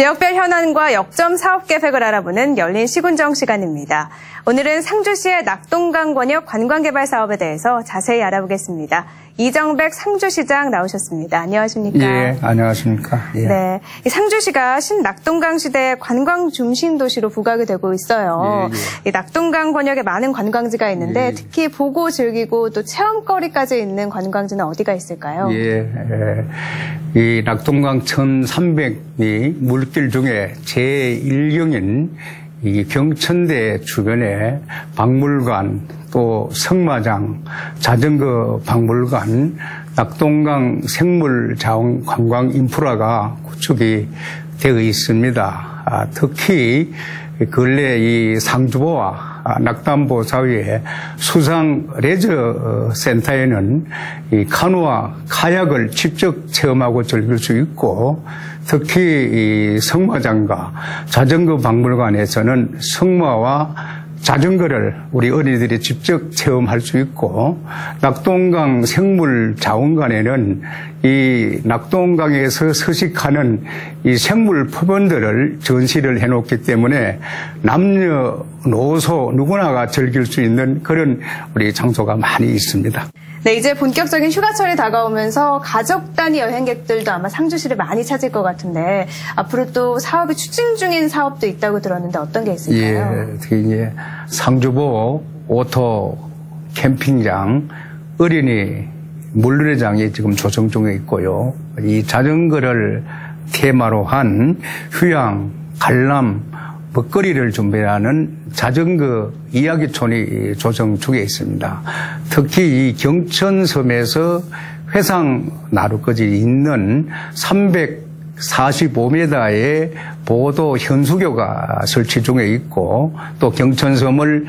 지역별 현안과 역점 사업 계획을 알아보는 열린 시군정 시간입니다. 오늘은 상주시의 낙동강 권역 관광개발 사업에 대해서 자세히 알아보겠습니다. 이정백 상주시장 나오셨습니다. 안녕하십니까? 예, 안녕하십니까? 예. 네. 상주시가 신낙동강 시대의 관광 중심 도시로 부각이 되고 있어요. 예, 예. 이 낙동강 권역에 많은 관광지가 있는데 예. 특히 보고 즐기고 또 체험거리까지 있는 관광지는 어디가 있을까요? 예, 예. 이 낙동강 1300리 물길 중에 제1경인 이 경천대 주변에 박물관 또 성마장 자전거 박물관 낙동강 생물자원 관광 인프라가 구축이 되어 있습니다. 아, 특히 근래 이 상주보와 낙담보 사이의 수상 레저 센터에는 이 카누와 카약을 직접 체험하고 즐길 수 있고 특히 이 성마장과 자전거 박물관에서는 성마와 자전거를 우리 어린이들이 직접 체험할 수 있고 낙동강 생물 자원관에는 이 낙동강에서 서식하는 이 생물 표본들을 전시를 해놓기 때문에 남녀 노소 누구나가 즐길 수 있는 그런 우리 장소가 많이 있습니다. 네, 이제 본격적인 휴가철이 다가오면서 가족 단위 여행객들도 아마 상주시를 많이 찾을 것 같은데 앞으로 또 사업이 추진 중인 사업도 있다고 들었는데 어떤 게 있을까요? 예, 특히 이제 상주보 오토 캠핑장 어린이 물놀이장이 지금 조성 중에 있고요. 이 자전거를 테마로 한 휴양, 관람, 먹거리를 준비하는 자전거 이야기촌이 조성 중에 있습니다. 특히 이 경천섬에서 회상 나루까지 있는 345m의 보도 현수교가 설치 중에 있고 또 경천섬을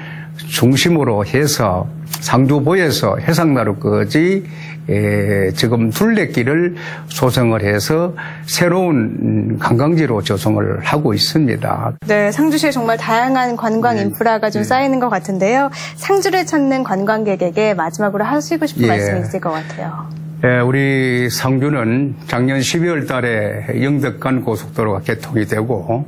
중심으로 해서 상주보에서 해상나루까지 에, 지금 둘레길을 조성을 해서 새로운 관광지로 조성을 하고 있습니다. 네, 상주시에 정말 다양한 관광 네. 인프라가 좀 네. 쌓이는 것 같은데요. 상주를 찾는 관광객에게 마지막으로 하시고 싶은 예. 말씀이 있을 것 같아요. 예, 우리 상주는 작년 12월 달에 영덕간 고속도로가 개통이 되고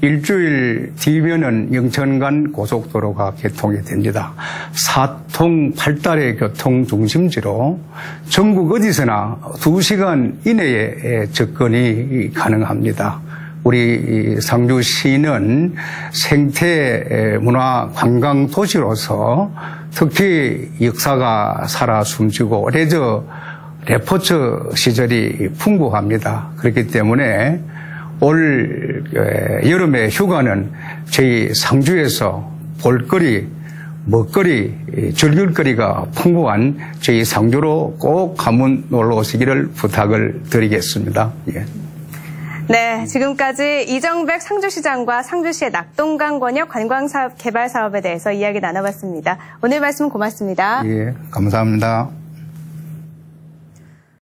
일주일 뒤면은 영천간 고속도로가 개통이 됩니다. 사통 팔달의 교통 중심지로 전국 어디서나 2시간 이내에 접근이 가능합니다. 우리 상주시는 생태 문화 관광 도시로서 특히 역사가 살아 숨지고 레저 레포츠 시절이 풍부합니다. 그렇기 때문에 올 에, 여름의 휴가는 저희 상주에서 볼거리, 먹거리, 이, 즐길거리가 풍부한 저희 상주로 꼭 한번 놀러 오시기를 부탁을 드리겠습니다. 예. 네, 지금까지 이정백 상주시장과 상주시의 낙동강 권역 관광사업 개발 사업에 대해서 이야기 나눠봤습니다. 오늘 말씀 고맙습니다. 예, 감사합니다.